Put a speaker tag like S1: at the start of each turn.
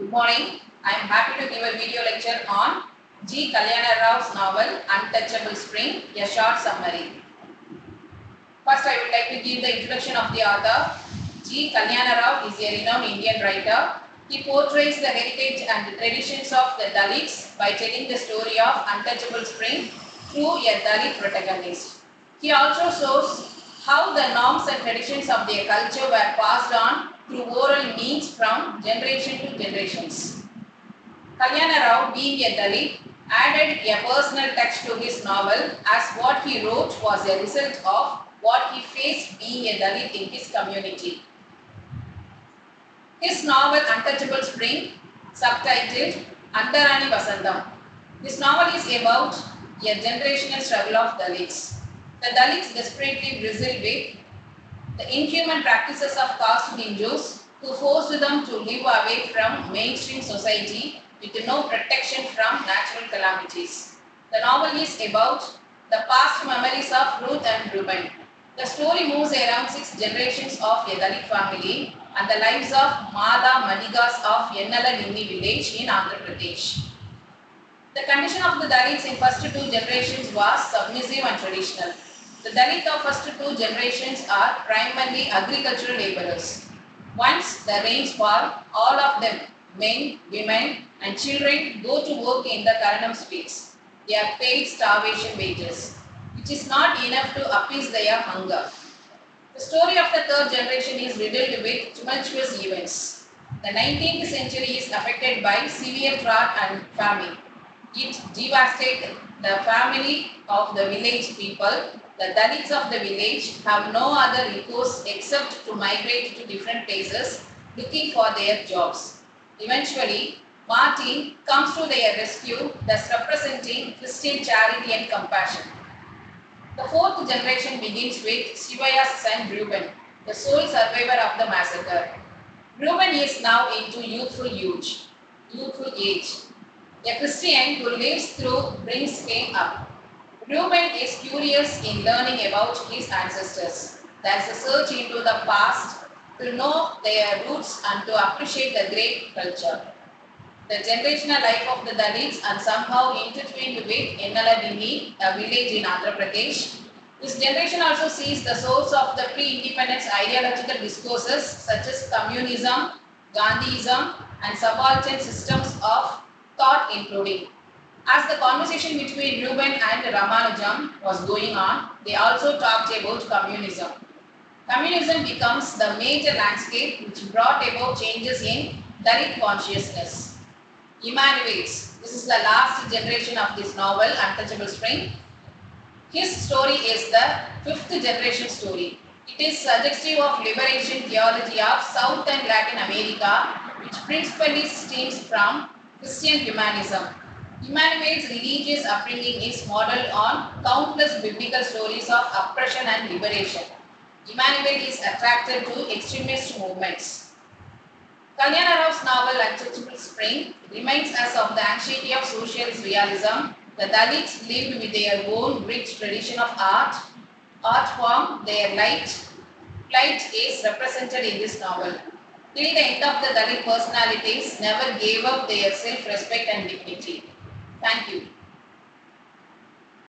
S1: Good morning. I am happy to give a video lecture on G. Kalyana Rao's novel Untouchable Spring, a short summary. First, I would like to give the introduction of the author. G. Kalyana Rao is a renowned Indian writer. He portrays the heritage and traditions of the Dalits by telling the story of Untouchable Spring through a Dalit protagonist. He also shows how the norms and traditions of their culture were passed on through oral means from generation to generations. Kalyana Rao, being a Dalit, added a personal touch to his novel as what he wrote was a result of what he faced being a Dalit in his community. His novel Untouchable Spring, subtitled Andarani Vasantham. This novel is about a generational struggle of Dalits. The Dalits desperately bristle with the inhuman practices of caste ninjas who forced them to live away from mainstream society with no protection from natural calamities. The novel is about the past memories of Ruth and Reuben. The story moves around six generations of a Dalit family and the lives of Mada Manigas of Yennela Dinni village in Andhra Pradesh. The condition of the Dalits in first two generations was submissive and traditional. The Dalit of first two generations are primarily agricultural laborers. Once the rains fall, all of them, men, women and children go to work in the Karanam fields. They are paid starvation wages, which is not enough to appease their hunger. The story of the third generation is riddled with tumultuous events. The 19th century is affected by severe drought and famine. It devastated the family of the village people. The Dalits of the village have no other recourse except to migrate to different places looking for their jobs. Eventually, Martin comes to their rescue, thus representing Christian charity and compassion. The fourth generation begins with Shivaya's son Reuben, the sole survivor of the massacre. Reuben is now into youthful age. Youthful age. A Christian who lives through brings him up. Reuben is curious in learning about his ancestors. Is a search into the past to know their roots and to appreciate the great culture. The generational life of the Dalits and somehow intertwined with Yennela Dinni, a village in Andhra Pradesh. This generation also sees the source of the pre-independence ideological discourses such as communism, Gandhiism and subaltern systems of thought including. As the conversation between Reuben and Ramanujam was going on, they also talked about communism. Communism becomes the major landscape which brought about changes in Dalit consciousness. Emmanuels, this is the last generation of this novel, Untouchable Spring. His story is the fifth generation story. It is suggestive of liberation theology of South and Latin America, which principally stems from Christian humanism. Emmanuel's religious upbringing is modeled on countless biblical stories of oppression and liberation. Emmanuel is attracted to extremist movements. Kalyana Rao's novel Untouchable Spring reminds us of the anxiety of socialist realism. The Dalits lived with their own rich tradition of art. Art form, their light, plight is represented in this novel. Till the end of the Dalit personalities never gave up their self-respect and dignity. Thank you.